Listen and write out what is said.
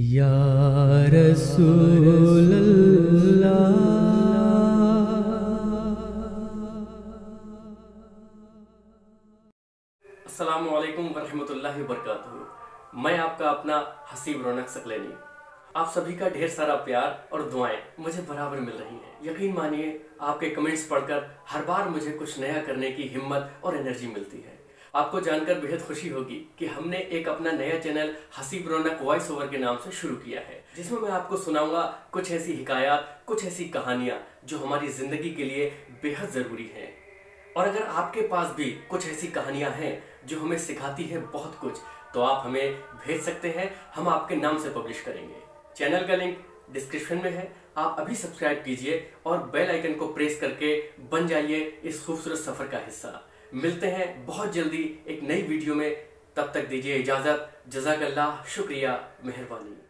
या मैं आपका अपना हसीब रौनक सकलेनी। आप सभी का ढेर सारा प्यार और दुआएँ मुझे बराबर मिल रही हैं। यकीन मानिए, आपके कमेंट्स पढ़कर हर बार मुझे कुछ नया करने की हिम्मत और एनर्जी मिलती है। आपको जानकर बेहद खुशी होगी कि हमने एक अपना नया channel Haseeb Raunaq voice over के नाम से शुरू किया है, जिसमें मैं आपको सुनाऊँगा कुछ ऐसी हिकायात, कुछ ऐसी कहानियाँ जो हमारी ज़िंदगी के लिए बेहद ज़रूरी हैं। और अगर आपके पास भी कुछ ऐसी कहानियाँ हैं जो हमें सिखाती है बहुत कुछ तो आप हमें भेज सकते हैं, हम आपके नाम से पब्लिश करेंगे। चैनल का लिंक डिस्क्रिप्शन में है, आप अभी सब्सक्राइब कीजिए और बेल आइकन को प्रेस करके बन जाइए इस खूबसूरत सफ़र का हिस्सा। मिलते हैं बहुत जल्दी एक नई वीडियो में। तब तक दीजिए इजाज़त। जजाकल्ला शुक्रिया, मेहरबानी।